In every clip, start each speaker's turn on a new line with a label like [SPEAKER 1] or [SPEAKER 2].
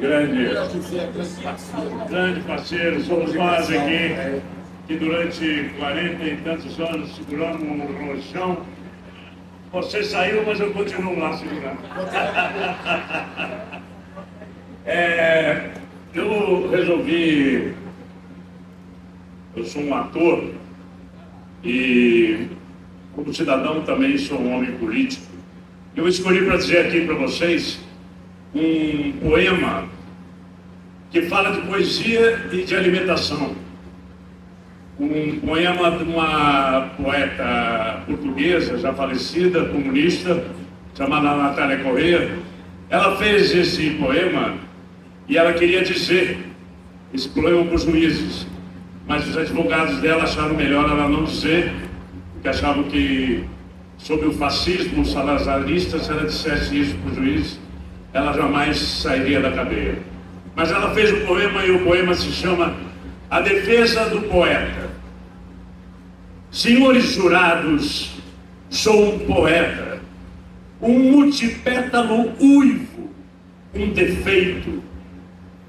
[SPEAKER 1] Grande, grande parceiro, somos nós aqui que durante 40 e tantos anos seguramos um rojão. Você saiu, mas eu continuo lá segurando. É, eu resolvi. Eu sou um ator e, como cidadão, também sou um homem político. Eu escolhi para dizer aqui para vocês um poema que fala de poesia e de alimentação. Um poema de uma poeta portuguesa, já falecida, comunista, chamada Natália Corrêa. Ela fez esse poema e ela queria dizer esse poema para os juízes, mas os advogados dela acharam melhor ela não dizer, porque achavam que, sob o fascismo salazarista, se ela dissesse isso para os juízes, ela jamais sairia da cadeia. Mas ela fez o poema e o poema se chama A Defesa do Poeta. Senhores jurados, sou um poeta, um multipétalo uivo, um defeito,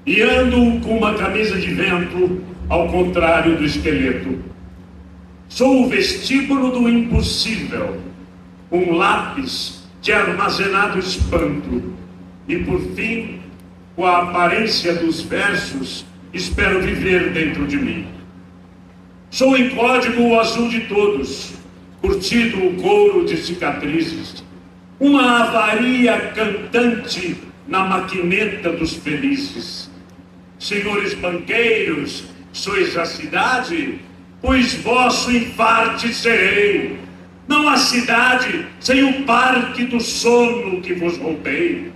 [SPEAKER 1] e ando com uma camisa de vento ao contrário do esqueleto. Sou o vestíbulo do impossível, um lápis de armazenado espanto e por fim, com a aparência dos versos, espero viver dentro de mim. Sou em código o azul de todos, curtido o couro de cicatrizes, uma avaria cantante na maquineta dos felizes. Senhores banqueiros, sois a cidade, pois vosso infarte serei. Não a cidade sem o parque do sono que vos roubei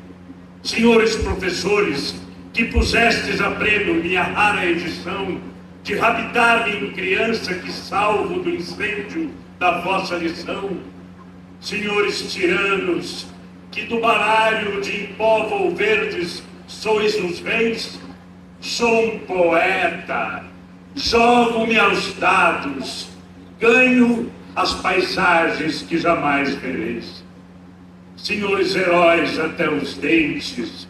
[SPEAKER 1] senhores professores, que pusestes a prêmio minha rara edição de raptar-me em criança que salvo do incêndio da vossa lição, senhores tiranos, que do baralho de impovo verdes sois os reis, sou um poeta, jogo-me aos dados, ganho as paisagens que jamais vereis senhores heróis até os dentes,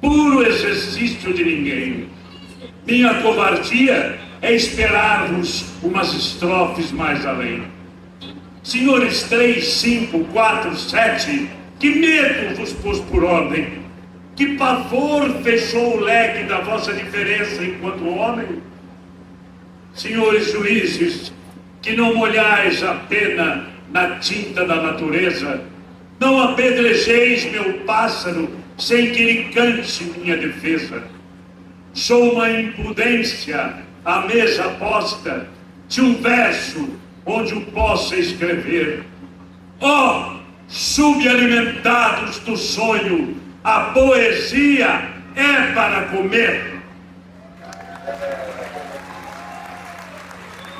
[SPEAKER 1] puro exercício de ninguém. Minha covardia é esperar-vos umas estrofes mais além. Senhores três, cinco, quatro, sete, que medo vos pôs por ordem? Que pavor fechou o leque da vossa diferença enquanto homem? Senhores juízes, que não molhais a pena na tinta da natureza, não apedrejeis meu pássaro sem que lhe cante minha defesa. Sou uma impudência à mesa posta de um verso onde o possa escrever. Oh, subalimentados do sonho, a poesia é para comer.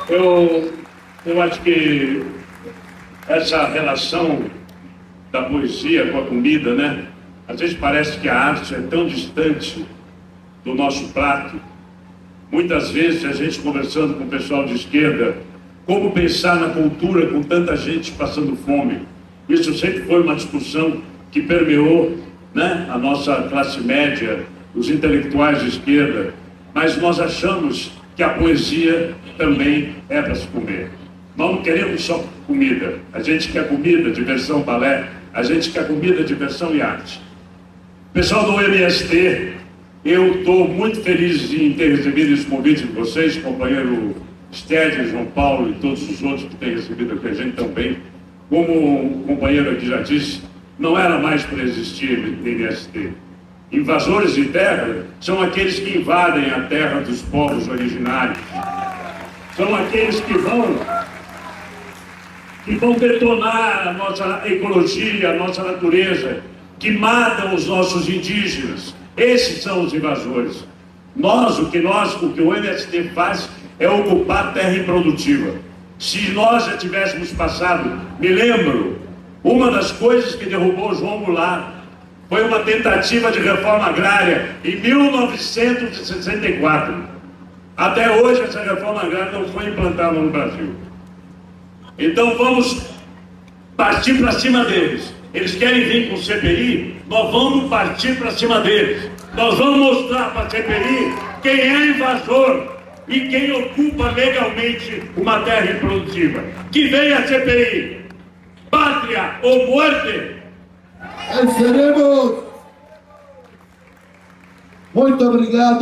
[SPEAKER 1] Eu, eu acho que essa relação da poesia com a comida, né? Às vezes parece que a arte é tão distante do nosso prato. Muitas vezes a gente conversando com o pessoal de esquerda, como pensar na cultura com tanta gente passando fome. Isso sempre foi uma discussão que permeou né, a nossa classe média, os intelectuais de esquerda, mas nós achamos que a poesia também é para se comer. Nós não queremos só comida, a gente quer comida, diversão, balé, a gente quer comida, diversão e arte. Pessoal do MST, eu estou muito feliz em ter recebido esse convite de vocês, companheiro Stédio, João Paulo e todos os outros que têm recebido aqui a gente também. Como o companheiro aqui já disse, não era mais para existir MST. Invasores de terra são aqueles que invadem a terra dos povos originários. São aqueles que vão que vão detonar a nossa ecologia, a nossa natureza, que matam os nossos indígenas. Esses são os invasores. Nós, o que nós, o que o MST faz é ocupar terra improdutiva. Se nós já tivéssemos passado, me lembro, uma das coisas que derrubou João Goulart foi uma tentativa de reforma agrária em 1964. Até hoje essa reforma agrária não foi implantada no Brasil. Então vamos partir para cima deles. Eles querem vir com o CPI, nós vamos partir para cima deles. Nós vamos mostrar para a CPI quem é invasor e quem ocupa legalmente uma terra improdutiva. Que venha a CPI. Pátria ou morte.
[SPEAKER 2] Venceremos! Muito obrigado.